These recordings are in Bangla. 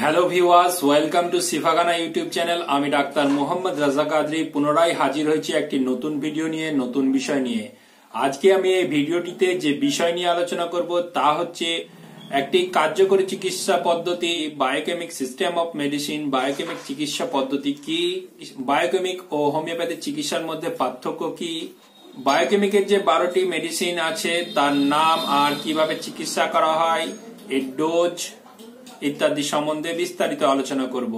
হ্যালো ভিওয়ার্স ওয়েলকাম টু সিফাগানা ইউটিউব চ্যানেল আমি ডাক্তার মোহাম্মদ রাজা কাদরি পুনরায় হাজির হয়েছি একটি নতুন ভিডিও নিয়ে, নতুন বিষয় নিয়ে। আজকে আমি এই ভিডিওটিতে যে বিষয় নিয়ে আলোচনা করব, তা হচ্ছে একটি কার্যকরী চিকিৎসা পদ্ধতি biochemic system of medicine biochemic চিকিৎসা পদ্ধতি কি বায়োকেমিক ও হোমিওপ্যাথি চিকিৎসার মধ্যে পার্থক্য কি বায়োকেমিকের যে বারোটি মেডিসিন আছে, তার নাম আর কীভাবে চিকিৎসা করা হয়, এর ডোজ ইত্যাদি সম্বন্ধে বিস্তারিত আলোচনা করব।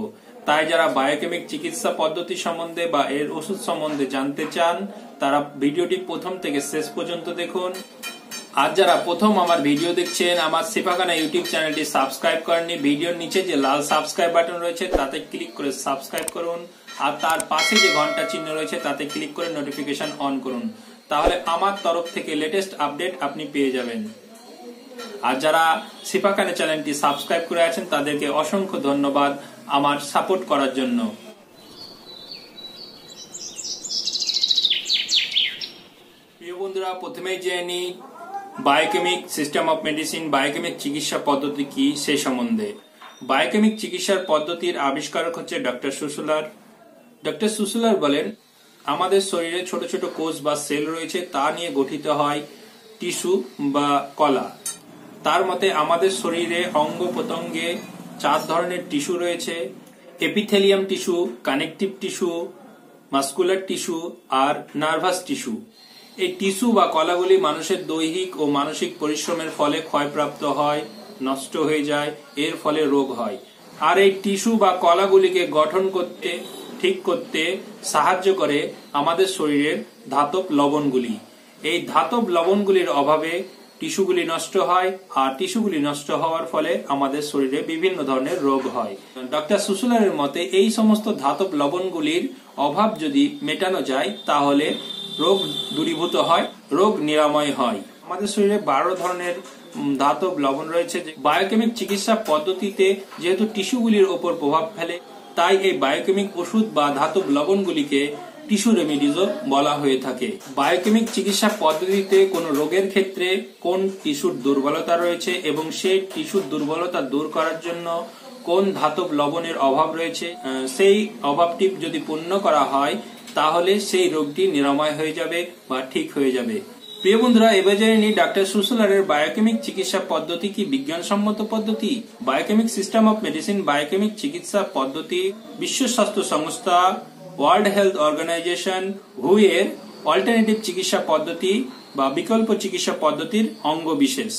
তাই যারা বায়োকেমিক চিকিৎসা পদ্ধতি সম্বন্ধে বা এর ওষুধ সম্বন্ধে জানতে চান, তারা ভিডিওটি প্রথম থেকে শেষ পর্যন্ত দেখুন। আর যারা প্রথম আমার ভিডিও দেখছেন, আমার সিপাখানা ইউটিউব চ্যানেলটি সাবস্ক্রাইব করেননি, ভিডিওর নিচে যে লাল সাবস্ক্রাইব বাটন রয়েছে, তাতে ক্লিক করে সাবস্ক্রাইব করুন। আর তার পাশে যে ঘণ্টা চিহ্ন রয়েছে, তাতে ক্লিক করে নোটিফিকেশন অন করুন। তাহলে আমার তরফ থেকে লেটেস্ট আপডেট আপনি পেয়ে যাবেন। আর যারা সিপাকানে চ্যানেলটি সাবস্ক্রাইব করে আছেন, তাদেরকে অসংখ্য ধন্যবাদ আমার সাপোর্ট করার জন্য। প্রিয় বন্ধুরা, প্রথমেই জেনে নিই, biochemic system of medicine, biochemic চিকিৎসা পদ্ধতি কি সে সম্বন্ধে। বায়োকেমিক চিকিৎসার পদ্ধতির আবিষ্কারক হচ্ছে ডক্টর সুসুলার। ডক্টর সুসুলার বলেন, আমাদের শরীরে ছোট ছোট কোষ বা সেল রয়েছে, তা নিয়ে গঠিত হয় টিস্যু বা কলা। তার মতে আমাদের শরীরে অঙ্গ প্রত্যঙ্গে চার ধরনের টিস্যু রয়েছে epithelium tissue connective tissue muscular tissue আর নার্ভাস টিস্যু। এই টিস্যু বা কলাগুলি মানুষের দৈহিক ও মানসিক পরিশ্রমের ফলে ক্ষয়প্রাপ্ত হয়, নষ্ট হয়ে যায়, এর ফলে রোগ হয়। আর এই টিস্যু বা কলাগুলিকে গঠন করতে, ঠিক করতে সাহায্য করে আমাদের শরীরের ধাতব লবণগুলি। এই ধাতব লবণগুলির অভাবে টিস্যুগুলি নষ্ট হয়, আর টিস্যুগুলি নষ্ট হওয়ার ফলে আমাদের শরীরে বিভিন্ন ধরনের রোগ হয়। ডক্টর সুসুলারের মতে, এই সমস্ত ধাতব লবণগুলির অভাব যদি মেটানো যায়, তাহলে রোগ দূরীভূত হয়, রোগ নিরাময় হয়। আমাদের শরীরে বারো ধরনের ধাতব লবণ রয়েছে। বায়োকেমিক চিকিৎসা পদ্ধতিতে যেহেতু টিস্যুগুলির ওপর প্রভাব ফেলে, তাই এই বায়োকেমিক ওষুধ বা ধাতব লবণগুলিকে টিস্যু রেমিডিজও বলা হয়ে থাকে। বায়োকেমিক চিকিৎসা পদ্ধতিতে কোনো রোগের ক্ষেত্রে কোন টিস্যুর দুর্বলতা রয়েছে এবং সেই টিস্যুর দুর্বলতা দূর করার জন্য কোন ধাতব লবণের অভাব রয়েছে? সেই অভাবটি যদি পূর্ণ করা হয়, তাহলে সেই রোগটি নিরাময় হয়ে যাবে বা ঠিক হয়ে যাবে। প্রিয় বন্ধুরা এবার জেনে নিই ডাক্তার সুসুলারের বায়োকেমিক চিকিৎসা পদ্ধতি কি বিজ্ঞানসম্মত পদ্ধতি? Biochemic system of medicine biochemic চিকিৎসা পদ্ধতি বিশ্ব স্বাস্থ্য সংস্থা ওয়ার্ল্ড হেলথ অর্গানাইজেশন হু এর অল্টারনেটিভ চিকিৎসা পদ্ধতি বা বিকল্প চিকিৎসা পদ্ধতির অঙ্গ বিশেষ।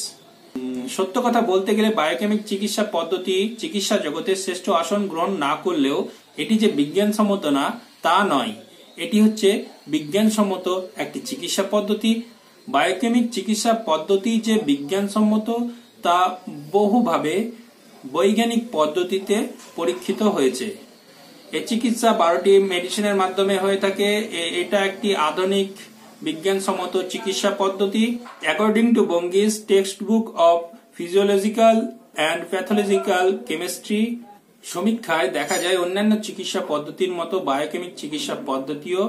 সত্য কথা বলতে গেলে বায়োকেমিক চিকিৎসা পদ্ধতি, চিকিৎসা জগতে শ্রেষ্ঠ আসন গ্রহণ না করলেও এটি যে বিজ্ঞানসম্মত না, তা নয়। এটি হচ্ছে বিজ্ঞানসম্মত একটি চিকিৎসা পদ্ধতি। বায়োকেমিক চিকিৎসা পদ্ধতি যে বিজ্ঞানসম্মত, তা বহুভাবে বৈজ্ঞানিক পদ্ধতিতে পরীক্ষিত হয়েছে। এই চিকিৎসা বারোটি মেডিসিনের মাধ্যমে হয়ে থাকে। এটা একটি আধুনিক বিজ্ঞানসম্মত চিকিৎসা পদ্ধতি। According to Bunge's text book of physiological and pathological chemistry সমীক্ষায় দেখা যায় অন্যান্য চিকিৎসা পদ্ধতির মতো বায়োকেমিক চিকিৎসা পদ্ধতিও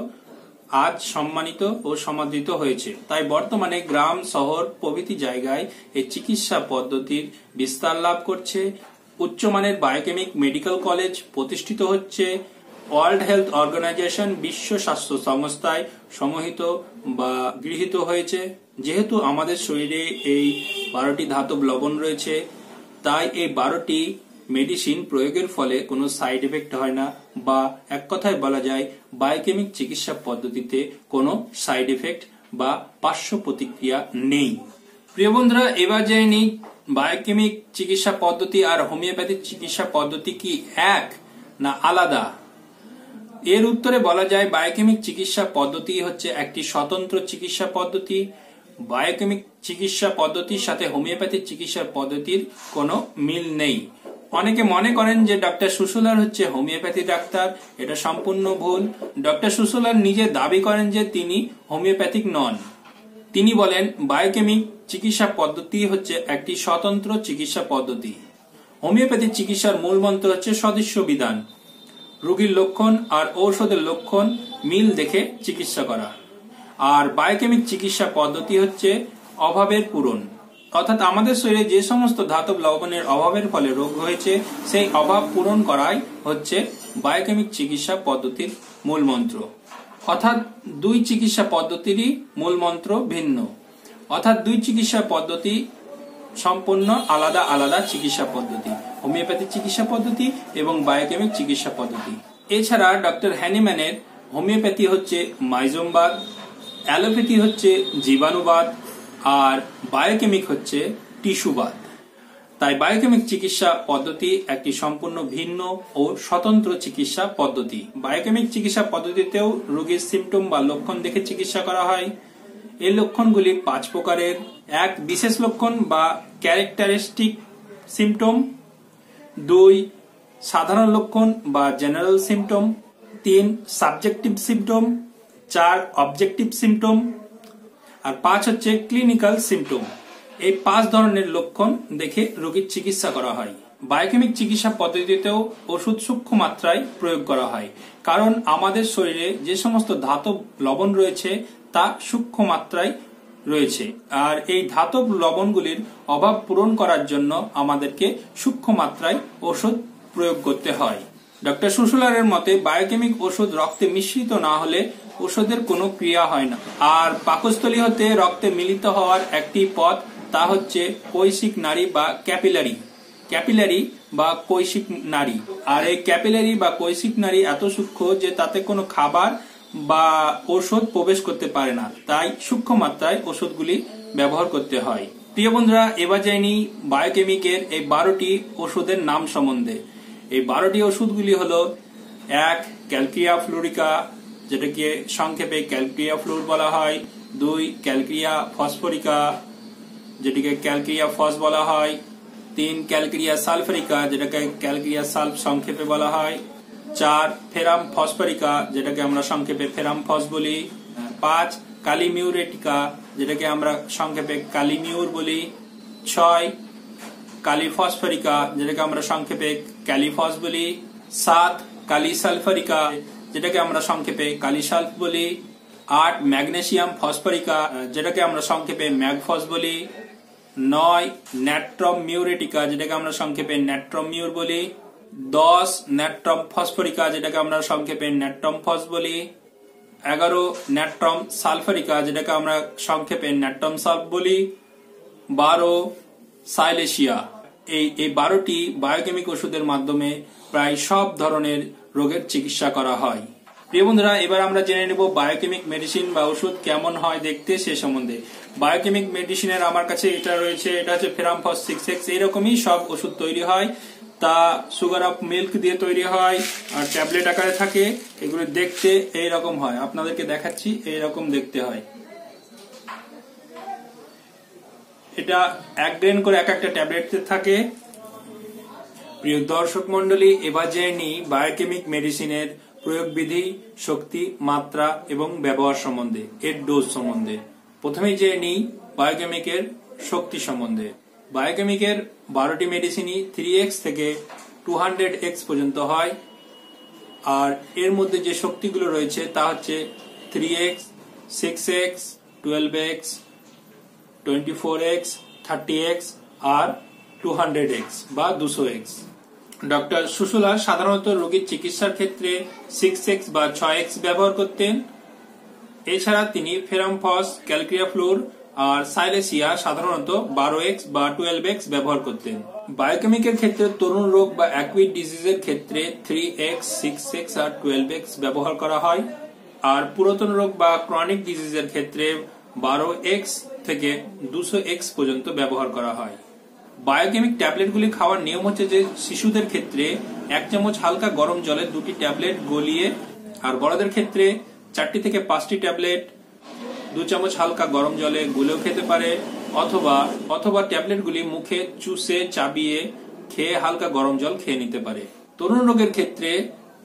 আজ সম্মানিত ও সমাদৃত হয়েছে। তাই বর্তমানে গ্রাম, শহর প্রভৃতি জায়গায় এই চিকিৎসা পদ্ধতির বিস্তার লাভ করছে। উচ্চমানের বায়োকেমিক মেডিকেল কলেজ প্রতিষ্ঠিত হচ্ছে ওয়ার্ল্ড হেলথ অর্গানাইজেশন বিশ্ব স্বাস্থ্য সংস্থায় সমহিত বা গৃহীত হয়েছে। যেহেতু আমাদের শরীরে এই বারোটি ধাতব লবণ রয়েছে, তাই এই বারোটি মেডিসিন প্রয়োগের ফলে কোনো সাইড এফেক্ট হয় না বা এক কথায় বলা যায় বায়োকেমিক চিকিৎসা পদ্ধতিতে কোনো সাইড এফেক্ট বা পার্শ্ব প্রতিক্রিয়া নেই। প্রিয় বন্ধুরা, এবার জেনে নিই বায়োকেমিক চিকিৎসা পদ্ধতি আর হোমিওপ্যাথিক চিকিৎসা পদ্ধতি কি এক না আলাদা? এর উত্তরে বলা যায় বায়োকেমিক চিকিৎসা পদ্ধতি হচ্ছে একটি স্বতন্ত্র চিকিৎসা পদ্ধতি। বায়োকেমিক চিকিৎসা পদ্ধতির সাথে হোমিওপ্যাথিক চিকিৎসা পদ্ধতির কোনো মিল নেই। অনেকে মনে করেন যে ডক্টর সুসুলার হচ্ছে হোমিওপ্যাথি ডাক্তার, এটা সম্পূর্ণ ভুল। ডক্টর সুসুলার নিজে দাবি করেন যে তিনি হোমিওপ্যাথিক নন। তিনি বলেন, বায়োকেমিক চিকিৎসা পদ্ধতি হচ্ছে একটি স্বতন্ত্র চিকিৎসা পদ্ধতি। হোমিওপ্যাথি চিকিৎসার মূল মন্ত্র হচ্ছে সদস্য বিধান। রোগীর লক্ষণ আর ঔষধের লক্ষণ মিল দেখে চিকিৎসা করা। আর বায়োকেমিক চিকিৎসা পদ্ধতি হচ্ছে অভাবের পূরণ। অর্থাৎ আমাদের শরীরে যে সমস্ত ধাতব লবণের অভাবের ফলে রোগ হয়েছে, সেই অভাব পূরণ করাই হচ্ছে বায়োকেমিক চিকিৎসা পদ্ধতির মূল মন্ত্র। অর্থাৎ দুই চিকিৎসা পদ্ধতিরই মূল মন্ত্র ভিন্ন। অর্থাৎ দুই চিকিৎসা পদ্ধতি সম্পূর্ণ আলাদা আলাদা চিকিৎসা পদ্ধতি, হোমিওপ্যাথি চিকিৎসা পদ্ধতি এবং বায়োকেমিক চিকিৎসা পদ্ধতি। এছাড়া ডক্টর হ্যানিম্যানের হোমিওপ্যাথি হচ্ছে মাইজোমবাদ, অ্যালোপ্যাথি হচ্ছে জীবাণুবাদ আর বায়োকেমিক হচ্ছে টিস্যুবাদ। তাই বায়োকেমিক চিকিৎসা পদ্ধতি একটি সম্পূর্ণ ভিন্ন ও স্বতন্ত্র চিকিৎসা পদ্ধতি। বায়োকেমিক চিকিৎসা পদ্ধতিতেও রোগীর সিমটম বা লক্ষণ দেখে চিকিৎসা করা হয়। এই লক্ষণগুলি পাঁচ প্রকারের। এক, বিশেষ লক্ষণ বা ক্যারেক্টারিস্টিক সিমটম দুই, সাধারণ লক্ষণ বা জেনারেল সিমটম তিন সাবজেক্টিভ সিমটম চার অবজেক্টিভ সিমটম আর পাঁচ হচ্ছে ক্লিনিক্যাল সিমটম এই পাঁচ ধরনের লক্ষণ দেখে রোগীর চিকিৎসা করা হয়। বায়োকেমিক চিকিৎসা পদ্ধতিতেও ওষুধ সূক্ষ্ম মাত্রায় প্রয়োগ করা হয়। কারণ আমাদের শরীরে যে সমস্ত ধাতব লবণ রয়েছে, তা সূক্ষ্ম মাত্রায় রয়েছে। আর এই ধাতব লবণগুলির অভাব পূরণ করার জন্য আমাদেরকে সূক্ষ্ম মাত্রায় ওষুধ প্রয়োগ করতে হয়। ডক্টর সুশুলারের মতে, বায়োকেমিক ওষুধ রক্তে মিশ্রিত না হলে ওষুধের কোনো ক্রিয়া হয় না। আর পাকস্থলী হতে রক্তে মিলিত হওয়ার একটি পথ তা হচ্ছে কৈশিক নারী বা ক্যাপিলারি। ক্যাপিলারি বা কৈশিক নারী। আর এই ক্যাপিলারি বা কৈশিক নারী এত সূক্ষ্ম যে তাতে কোনো খাবার বা ওষুধ প্রবেশ করতে পারে না। তাই সূক্ষ্ম মাত্রায় ওষুধগুলি ব্যবহার করতে হয়। প্রিয় বন্ধুরা, এবার যাইনি বায়োকেমিকের এই বারোটি ওষুধের নাম সম্বন্ধে। এই বারোটি ওষুধগুলি হলো এক, ক্যালক্রিয়া ফ্লোরিকা, যেটাকে সংক্ষেপে ক্যালক্রিয়া ফ্লোর বলা হয়। দুই, ক্যালক্রিয়া ফসফরিকা যেটিকে ক্যালক্রিয়া ফস বলা হয়। তিন ক্যালক্রিয়া সালফারিকা, যেটাকে ক্যালক্রিয়া সালফ সংক্ষেপে বলা হয়। চার, ফেরাম ফসফরিকা, যেটাকে আমরা সংক্ষেপে ফেরাম ফস বলি। পাঁচ, কালিমিউরেটিকা, যেটাকে আমরা সংক্ষেপে কালিমিউর বলি। ছয়, কালিফসফরিকা, যেটাকে আমরা সংক্ষেপে ক্যালিফস বলি। সাত কালি কালিসালফারিকা, যেটাকে আমরা সংক্ষেপে কালিসালফ বলি। আট, ম্যাগনেসিয়াম ফসফরিকা, যেটাকে আমরা সংক্ষেপে ম্যাগফস বলি। নয় ন্যাট্রম মিউরেটিকা যেটাকে আমরা সংক্ষেপে ন্যাট্রম মিউর বলি। দশ ন্যাট্রম ফসফরিকা যেটাকে আমরা সংক্ষেপে ন্যাট্রম ফস বলি। এগারো ন্যাট্রম সালফারিকা যেটাকে আমরা সংক্ষেপে ন্যাট্রম সালফ বলি। বারো সাইলেশিয়া, এই এই বারোটি বায়োকেমিক ওষুধের মাধ্যমে প্রায় সব ধরনের রোগের চিকিৎসা করা হয়। প্রিয় বন্ধুরা, এবার আমরা জেনে নেব বায়োকেমিক মেডিসিন বা ওষুধ কেমন হয় দেখতে সে সম্বন্ধে। বায়োকেমিক মেডিসিনের আমার কাছে এটা রয়েছে, এটা হচ্ছে ফেরামফস সিক্স এক্স এইরকমই সব ওষুধ তৈরি হয়। তা সুগার অফ মিল্ক দিয়ে তৈরি হয়, আর ট্যাবলেট আকারে থাকে, এগুলো দেখতে এইরকম হয়। আপনাদেরকে দেখাচ্ছি, এইরকম দেখতে হয়। এটা এক গ্রেন করে এক একটা ট্যাবলেট থাকে। প্রিয় দর্শক মন্ডলী এবার জেনে বায়োকেমিক মেডিসিনের প্রয়োগ বিধি শক্তি, মাত্রা এবং ব্যবহার সম্বন্ধে, এর ডোজ সম্বন্ধে। প্রথমেই জেনে নিই বায়োকেমিকের শক্তি সম্বন্ধে। বায়োকেমিকের বারোটি মেডিসিনই থ্রি এক্স থেকে টু হান্ড্রেড এক্স পর্যন্ত হয়। আর এর মধ্যে যে শক্তিগুলো রয়েছে, তা হচ্ছে three X six X twelve X twenty four X thirty X আর টু হান্ড্রেড এক্স বা দুশো এক্স ডক্টর সুশুলা সাধারণত রোগীর চিকিৎসার ক্ষেত্রে সিক্স এক্স বা ছয় এক্স ব্যবহার করতেন। এছাড়া তিনি ফেরামফস ক্যালক্রিয়া ফ্লোর আর সাইলেসিয়া সাধারণত বারো এক্স বা টুয়েলভ এক্স ব্যবহার করতেন। বায়োকেমিকের ক্ষেত্রে তরুণ রোগ বা অ্যাকুইড ডিজিজের ক্ষেত্রে থ্রি এক্স সিক্স এক্স আর টুয়েলভ এক্স ব্যবহার করা হয়। আর পুরাতন রোগ বা ক্রনিক ডিজিজের ক্ষেত্রে বারো এক্স থেকে দুশো এক্স পর্যন্ত ব্যবহার করা হয়। বায়োকেমিক ট্যাবলেটগুলি খাওয়ার নিয়ম হচ্ছে যে শিশুদের ক্ষেত্রে এক চামচ হালকা গরম জলে দুটি ট্যাবলেট গলিয়ে, আর বড়দের ক্ষেত্রে চারটি থেকে পাঁচটি ট্যাবলেট দু চামচ হালকা গরম জলে গুলেও খেতে পারে, অথবা অথবা ট্যাবলেটগুলি মুখে চুষে, চাবিয়ে খেয়ে হালকা গরম জল খেয়ে নিতে পারে। তরুণ রোগের ক্ষেত্রে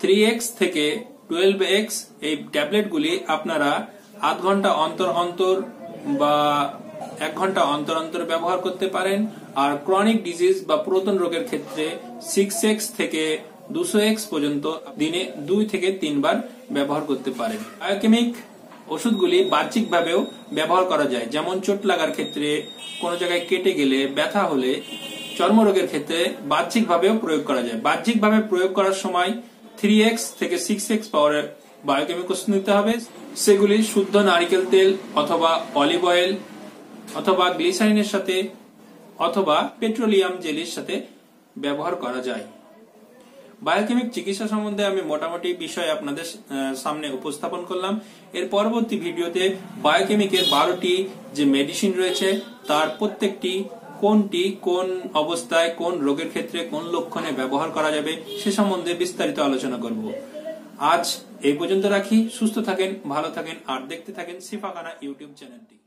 থ্রি এক্স থেকে টুয়েলভ এক্স এই ট্যাবলেটগুলি আপনারা আধ ঘণ্টা অন্তর অন্তর বা এক ঘণ্টা অন্তর অন্তর ব্যবহার করতে পারেন, আর ক্রনিক ডিজিজ বা পুরাতন রোগের ক্ষেত্রে সিক্স এক্স থেকে দুশো এক্স পর্যন্ত দিনে দুই থেকে তিনবার ব্যবহার করতে পারেন। বায়োকেমিক ওষুধগুলি বাহ্যিকভাবেও ব্যবহার করা যায়, যেমন চোট লাগার ক্ষেত্রে কোনো জায়গায় কেটে গেলে ব্যথা হলে চর্মরোগের ক্ষেত্রে বাহ্যিকভাবেও প্রয়োগ করা যায়। বাহ্যিকভাবে প্রয়োগ করার সময় থ্রি এক্স থেকে সিক্স এক্স পাওয়ারের ওষুধ নিতে হবে। সেগুলি শুদ্ধ নারিকেল তেল অথবা অলিভ অয়েল অথবা গ্লিসারিনের সাথে অথবা পেট্রোলিয়াম জেলির সাথে ব্যবহার করা যায়। বায়োকেমিক চিকিৎসা সম্বন্ধে আমি মোটামুটি বিষয় আপনাদের সামনে উপস্থাপন করলাম। এর পরবর্তী ভিডিওতে বায়োকেমিকের বারোটি যে মেডিসিন রয়েছে, তার প্রত্যেকটি কোনটি, কোন অবস্থায়, কোন রোগের ক্ষেত্রে, কোন লক্ষণে ব্যবহার করা যাবে, সে সম্বন্ধে বিস্তারিত আলোচনা করব। আজ এই পর্যন্ত রাখি। সুস্থ থাকেন, ভালো থাকেন, আর দেখতে থাকেন সিফাখানা ইউটিউব চ্যানেলটি।